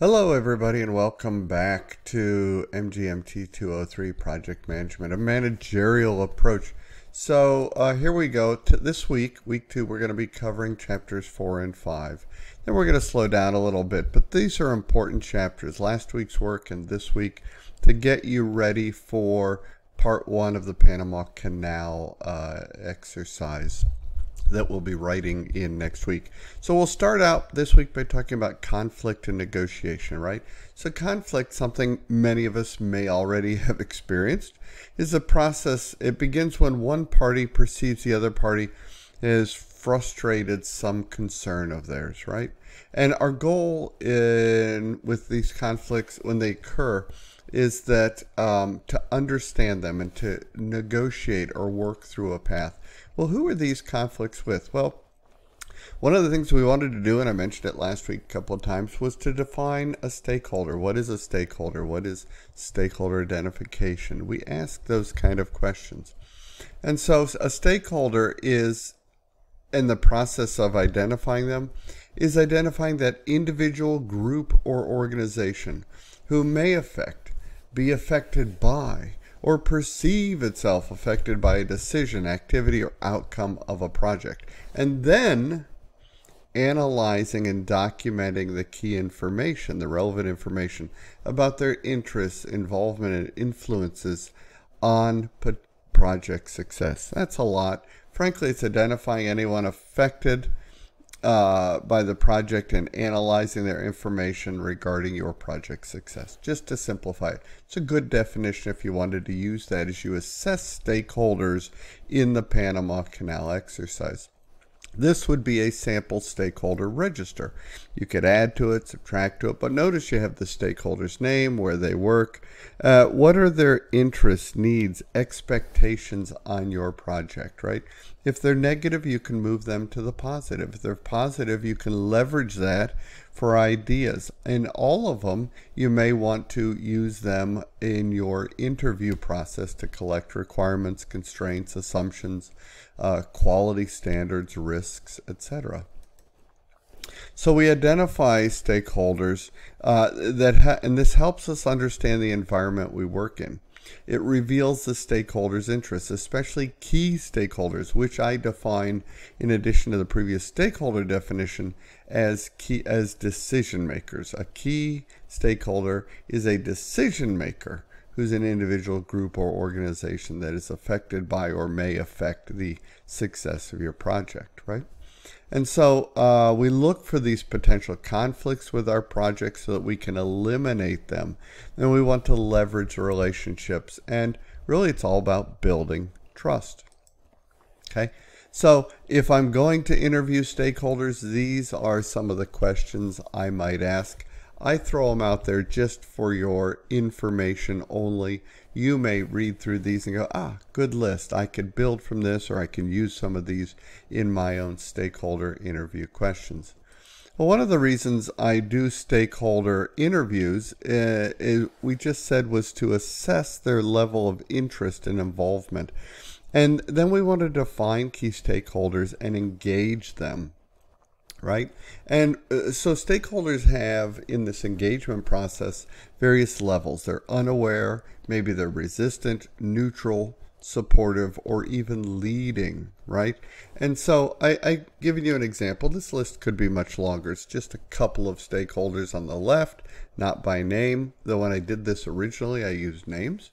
Hello, everybody, and welcome back to MGMT 203 Project Management, a managerial approach. So, uh, here we go. This week, week two, we're going to be covering chapters four and five. Then we're going to slow down a little bit, but these are important chapters. Last week's work and this week to get you ready for part one of the Panama Canal uh, exercise that we'll be writing in next week. So we'll start out this week by talking about conflict and negotiation, right? So conflict, something many of us may already have experienced, is a process. It begins when one party perceives the other party has frustrated some concern of theirs, right? And our goal in with these conflicts when they occur is that um, to understand them and to negotiate or work through a path. Well, who are these conflicts with? Well, one of the things we wanted to do, and I mentioned it last week a couple of times, was to define a stakeholder. What is a stakeholder? What is stakeholder identification? We ask those kind of questions. And so a stakeholder is, in the process of identifying them, is identifying that individual, group, or organization who may affect, be affected by, or perceive itself affected by a decision, activity, or outcome of a project. And then analyzing and documenting the key information, the relevant information about their interests, involvement, and influences on project success. That's a lot. Frankly, it's identifying anyone affected uh, by the project and analyzing their information regarding your project success. Just to simplify it, it's a good definition if you wanted to use that as you assess stakeholders in the Panama Canal exercise. This would be a sample stakeholder register. You could add to it, subtract to it, but notice you have the stakeholder's name, where they work, uh, what are their interests, needs, expectations on your project, right? If they're negative, you can move them to the positive. If they're positive, you can leverage that for ideas. In all of them, you may want to use them in your interview process to collect requirements, constraints, assumptions, uh, quality standards, risks, etc. So we identify stakeholders uh, that, ha- and this helps us understand the environment we work in. It reveals the stakeholders' interests, especially key stakeholders, which I define in addition to the previous stakeholder definition as key as decision makers. A key stakeholder is a decision maker who's an individual group or organization that is affected by or may affect the success of your project, right? And so uh, we look for these potential conflicts with our projects so that we can eliminate them. And we want to leverage relationships. And really, it's all about building trust. Okay. So if I'm going to interview stakeholders, these are some of the questions I might ask. I throw them out there just for your information only. You may read through these and go, ah, good list. I could build from this, or I can use some of these in my own stakeholder interview questions. Well, one of the reasons I do stakeholder interviews, uh, we just said, was to assess their level of interest and involvement. And then we want to define key stakeholders and engage them right? And uh, so stakeholders have in this engagement process various levels. They're unaware, maybe they're resistant, neutral, supportive, or even leading, right? And so I, I given you an example. This list could be much longer. It's just a couple of stakeholders on the left, not by name. Though when I did this originally, I used names.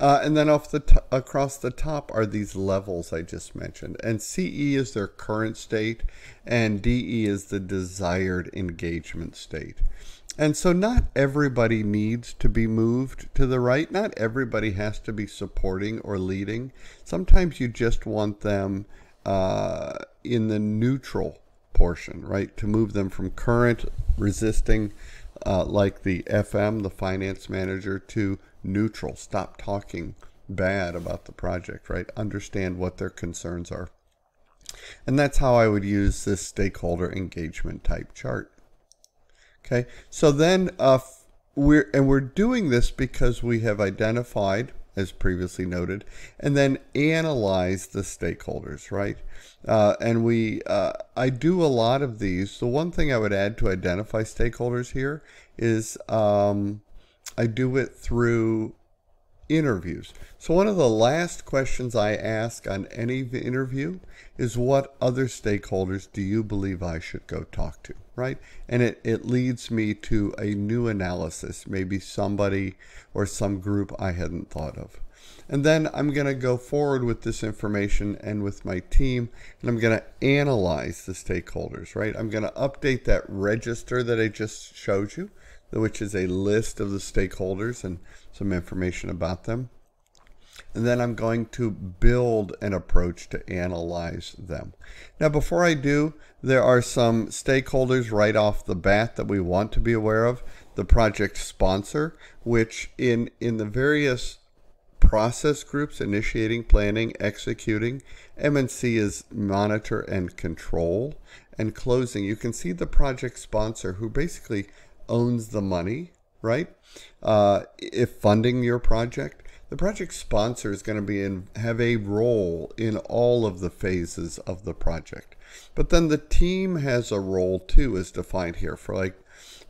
Uh, and then off the t- across the top are these levels I just mentioned. And CE is their current state, and DE is the desired engagement state. And so, not everybody needs to be moved to the right. Not everybody has to be supporting or leading. Sometimes you just want them uh, in the neutral portion, right? To move them from current resisting, uh, like the FM, the finance manager, to neutral. Stop talking bad about the project, right? Understand what their concerns are. And that's how I would use this stakeholder engagement type chart. Okay, so then uh, we're and we're doing this because we have identified as previously noted, and then analyze the stakeholders, right? Uh, and we, uh, I do a lot of these. The one thing I would add to identify stakeholders here is um, I do it through interviews. So one of the last questions I ask on any interview is what other stakeholders do you believe I should go talk to, right? And it, it leads me to a new analysis, maybe somebody or some group I hadn't thought of. And then I'm going to go forward with this information and with my team, and I'm going to analyze the stakeholders, right? I'm going to update that register that I just showed you, which is a list of the stakeholders and some information about them. And then I'm going to build an approach to analyze them. Now, before I do, there are some stakeholders right off the bat that we want to be aware of. The project sponsor, which in, in the various process groups initiating, planning, executing. MNC is monitor and control. And closing, you can see the project sponsor who basically owns the money, right? Uh, if funding your project, the project sponsor is going to be in have a role in all of the phases of the project. But then the team has a role too, as defined here for like,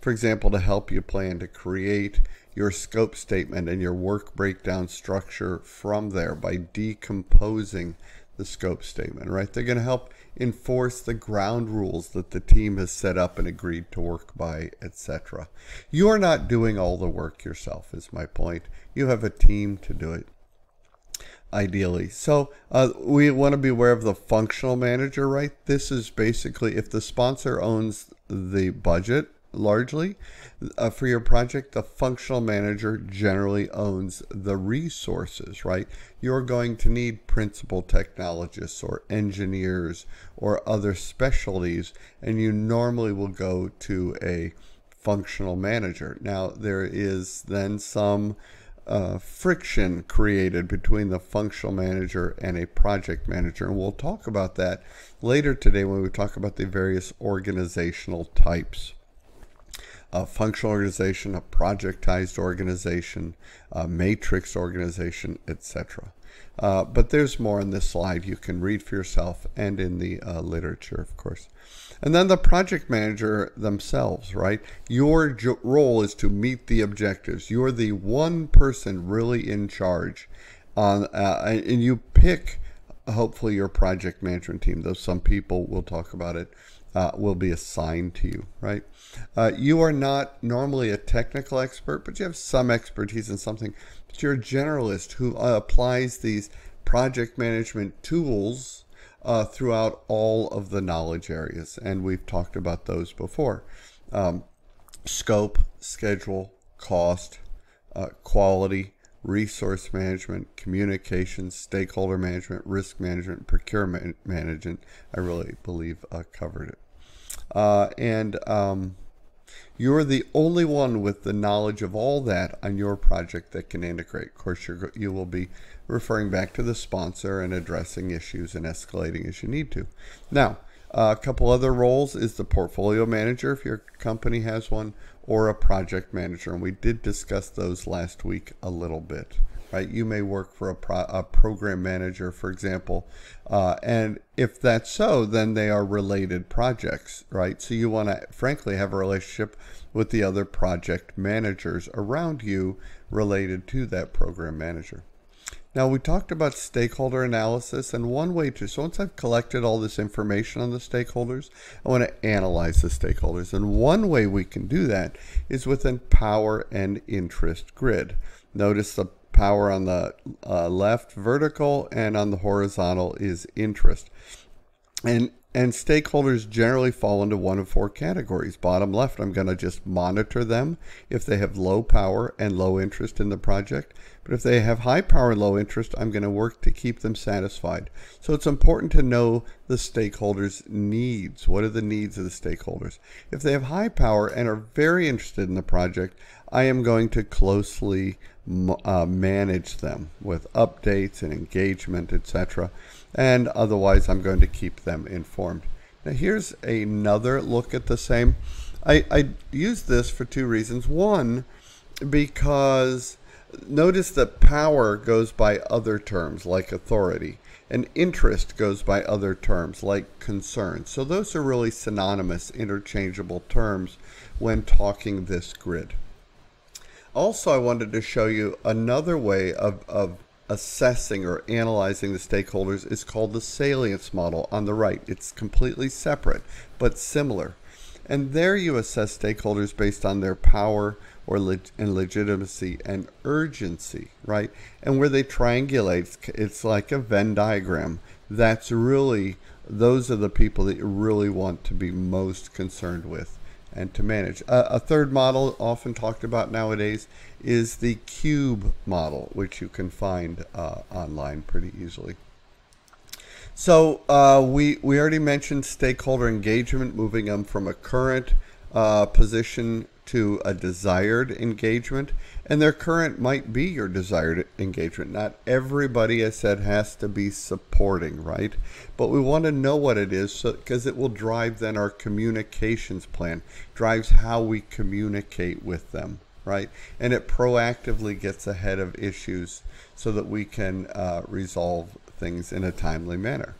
for example, to help you plan to create your scope statement and your work breakdown structure from there by decomposing the scope statement, right? They're going to help enforce the ground rules that the team has set up and agreed to work by, etc. You are not doing all the work yourself, is my point. You have a team to do it, ideally. So uh, we want to be aware of the functional manager, right? This is basically if the sponsor owns the budget largely. Uh, for your project, the functional manager generally owns the resources, right? You're going to need principal technologists or engineers or other specialties, and you normally will go to a functional manager. Now, there is then some uh, friction created between the functional manager and a project manager. And we'll talk about that later today when we talk about the various organizational types a functional organization, a projectized organization, a matrix organization, etc. Uh, but there's more on this slide you can read for yourself and in the uh, literature, of course. And then the project manager themselves, right? Your role is to meet the objectives. You're the one person really in charge on, uh, and you pick hopefully your project management team, though some people will talk about it uh, will be assigned to you, right? Uh, you are not normally a technical expert, but you have some expertise in something. But you're a generalist who uh, applies these project management tools uh, throughout all of the knowledge areas. And we've talked about those before um, scope, schedule, cost, uh, quality, resource management, communications, stakeholder management, risk management, procurement management. I really believe uh, covered it. Uh, and um, you're the only one with the knowledge of all that on your project that can integrate. Of course, you're, you will be referring back to the sponsor and addressing issues and escalating as you need to. Now, uh, a couple other roles is the portfolio manager if your company has one, or a project manager. And we did discuss those last week a little bit right? You may work for a, pro- a program manager, for example, uh, and if that's so, then they are related projects, right? So you want to, frankly, have a relationship with the other project managers around you related to that program manager. Now, we talked about stakeholder analysis, and one way to, so once I've collected all this information on the stakeholders, I want to analyze the stakeholders. And one way we can do that is within power and interest grid. Notice the power on the uh, left vertical and on the horizontal is interest. And and stakeholders generally fall into one of four categories. Bottom left, I'm going to just monitor them if they have low power and low interest in the project. But if they have high power and low interest, I'm going to work to keep them satisfied. So it's important to know the stakeholders' needs. What are the needs of the stakeholders? If they have high power and are very interested in the project, I am going to closely uh, manage them with updates and engagement, etc. And otherwise, I'm going to keep them informed. Now, here's another look at the same. I, I use this for two reasons. One, because notice that power goes by other terms like authority, and interest goes by other terms like concern. So those are really synonymous, interchangeable terms when talking this grid. Also, I wanted to show you another way of, of assessing or analyzing the stakeholders is called the salience model on the right. It's completely separate, but similar. And there you assess stakeholders based on their power or and legitimacy and urgency, right? And where they triangulate, it's like a Venn diagram. That's really, those are the people that you really want to be most concerned with and to manage. A third model, often talked about nowadays, is the cube model, which you can find uh, online pretty easily. So uh, we we already mentioned stakeholder engagement, moving them from a current uh, position to a desired engagement, and their current might be your desired engagement. Not everybody, I said, has to be supporting, right? But we want to know what it is because so, it will drive then our communications plan, drives how we communicate with them, right? And it proactively gets ahead of issues so that we can uh, resolve things in a timely manner.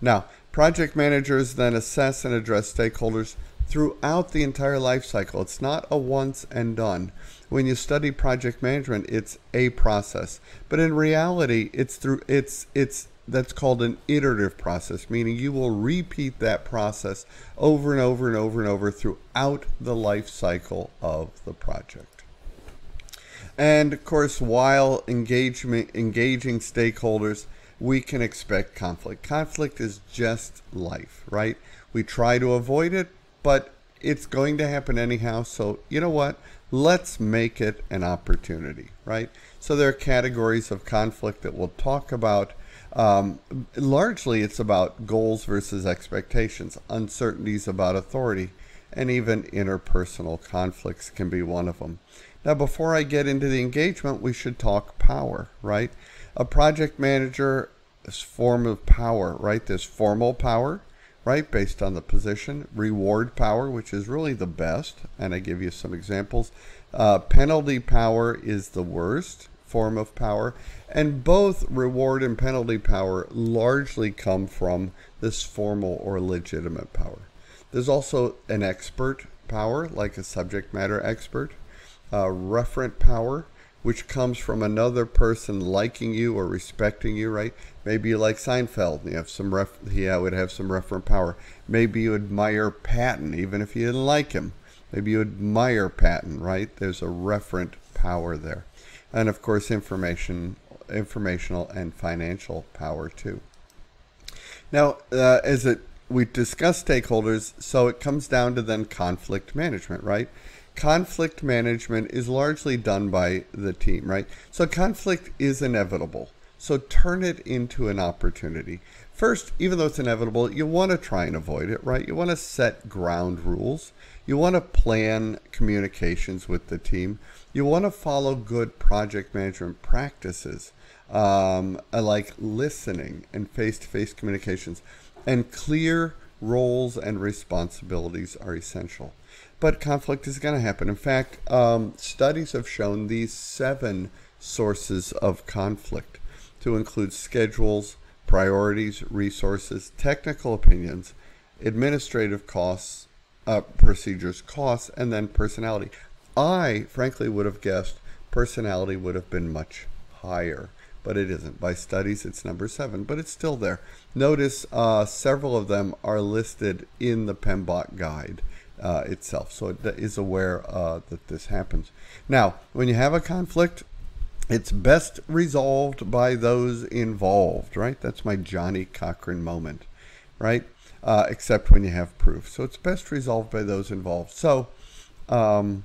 Now, project managers then assess and address stakeholders throughout the entire life cycle. It's not a once and done. When you study project management, it's a process. But in reality, it's through it's it's that's called an iterative process, meaning you will repeat that process over and over and over and over throughout the life cycle of the project. And of course, while engagement engaging stakeholders, we can expect conflict. Conflict is just life, right? We try to avoid it, but it's going to happen anyhow. So, you know what? Let's make it an opportunity, right? So, there are categories of conflict that we'll talk about. Um, largely, it's about goals versus expectations, uncertainties about authority, and even interpersonal conflicts can be one of them. Now, before I get into the engagement, we should talk power, right? A project manager is form of power, right? There's formal power, right, based on the position, reward power, which is really the best, and I give you some examples. Uh, penalty power is the worst form of power, and both reward and penalty power largely come from this formal or legitimate power. There's also an expert power, like a subject matter expert, uh, referent power, which comes from another person liking you or respecting you, right? Maybe you like Seinfeld, you have some ref- he would have some referent power. Maybe you admire Patton, even if you didn't like him. Maybe you admire Patton, right? There's a referent power there, and of course, information, informational and financial power too. Now, uh, as it we discuss stakeholders, so it comes down to then conflict management, right? Conflict management is largely done by the team, right? So conflict is inevitable. So turn it into an opportunity. First, even though it's inevitable, you want to try and avoid it, right? You want to set ground rules. You want to plan communications with the team. You want to follow good project management practices, um, like listening and face to face communications. And clear roles and responsibilities are essential but conflict is going to happen. In fact, um, studies have shown these seven sources of conflict to include schedules, priorities, resources, technical opinions, administrative costs, uh, procedures, costs, and then personality. I, frankly, would have guessed personality would have been much higher, but it isn't. By studies, it's number seven, but it's still there. Notice uh, several of them are listed in the PMBOK guide uh, itself. So it is aware uh, that this happens. Now, when you have a conflict, it's best resolved by those involved, right? That's my Johnnie Cochran moment, right? Uh, except when you have proof. So it's best resolved by those involved. So um,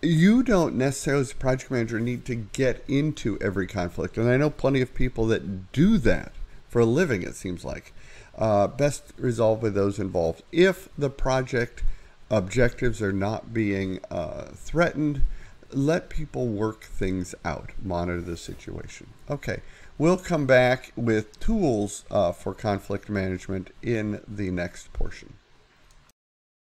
you don't necessarily, as a project manager, need to get into every conflict. And I know plenty of people that do that for a living, it seems like uh, best resolved by those involved. If the project objectives are not being uh, threatened, let people work things out, monitor the situation. Okay, we'll come back with tools uh, for conflict management in the next portion.